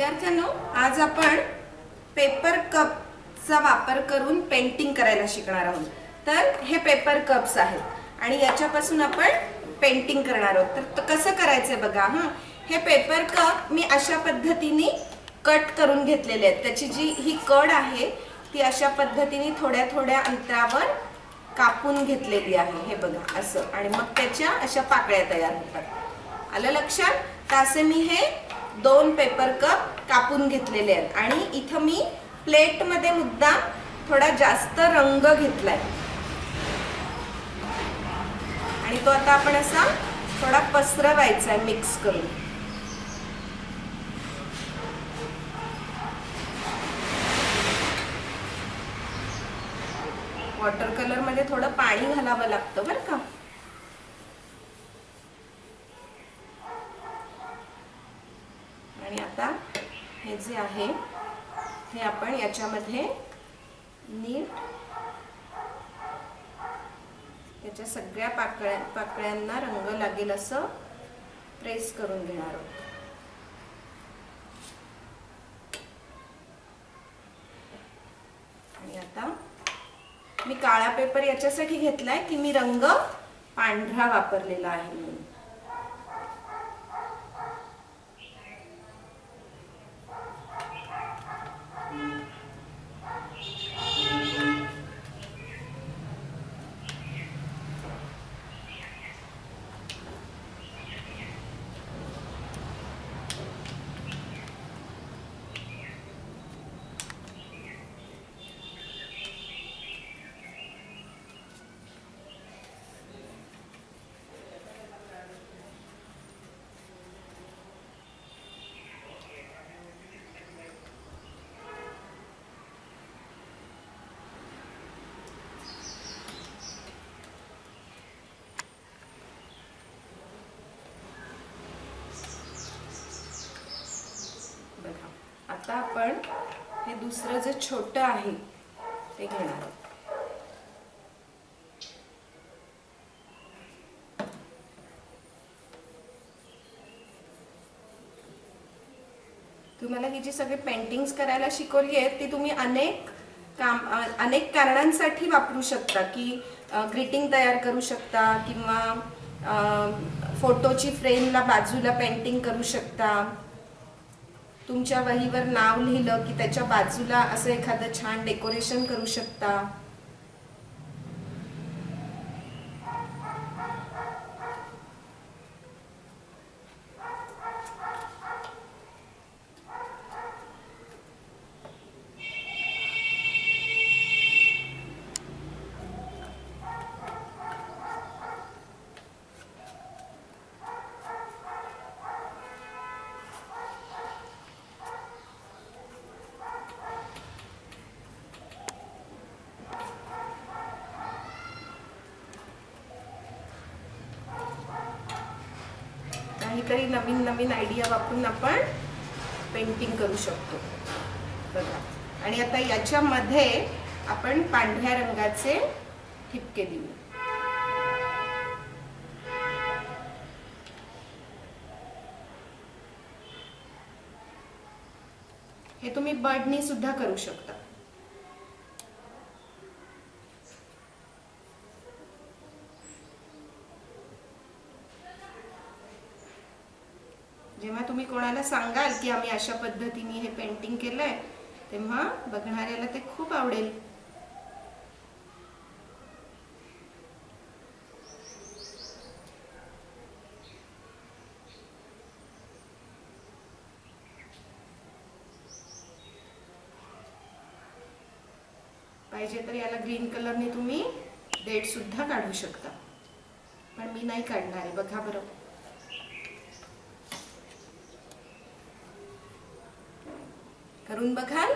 विद्यार्थ्यांनो आज आपण पेपर कपचा वापर करून पेंटिंग करायला शिकणार आहोत. तर हे पेपर कप्स आहेत आणि याच्यापासून आपण पेंटिंग करणार आहोत. तर कसं करायचं बघा हा? हे पेपर कप मी अशा पद्धतीने कट करून घेतलेले आहेत. त्याची जी ही कड आहे ती अशा पद्धतीने थोड्या थोड्या अंतरावर कापून घेतलेली आहे. हे बघा असं. आणि मग त्याच्या अशा पाकळ्या तयार होतात. आलं लक्षात? तर असे मी हे दोन पेपर कप कापून घेतलेले आहेत. आणि इथं मी प्लेटमध्ये मुद्दा थोडा जास्त रंग घेतलाय. आणि तो आता आपण असा थोडा पसरवायचा आहे मिक्स करून. वॉटर कलरमध्ये थोडं पाणी घालावं लागतं बरं का? आणि आता हे जे आहे हे आपण याच्यामध्ये नीट त्याच्या सगळ्या पाकळ्या पाकळ्यांना रंग लागेल असं प्रेस करून घेणार आहोत. आणि आता मी काळा पेपर याच्यासाठी घेतलाय की मी रंग पांढरा वापरलेला आहे म्हणून बघा आता आपण हे दुसरं जे छोट आहे ते घेणार आहोत. तुम्हाला ही जी सगळी पेंटिंग्स करायला शिकवली आहेत ती तुम्ही अनेक काम अनेक कारणांसाठी वापरू शकता की ग्रीटिंग तयार करू शकता किंवा फोटोची फ्रेमला बाजूला पेंटिंग करू शकता. तुमच्या वहीवर नाव लिहिलं की त्याच्या बाजूला असं एखादं छान डेकोरेशन करू शकता? काहीतरी नवीन नवीन आयडिया वापरून आपण पेंटिंग करू शकतो. बघा. आणि आता याच्यामध्ये आपण पांढऱ्या रंगाचे ठिपके देऊ. हे तुम्ही बर्डनी सुद्धा करू शकता. जेव्हा तुम्ही कोणाला सांगाल की आम्ही अशा पद्धतीने हे पेंटिंग केलंय तेव्हा बघणाऱ्याला ते खूप आवडेल. पाहिजे तर याला ग्रीन कलरने तुम्ही डेट सुद्धा काढू शकता. पण मी नाही काढणार आहे बघा बरोबर करून बघाल.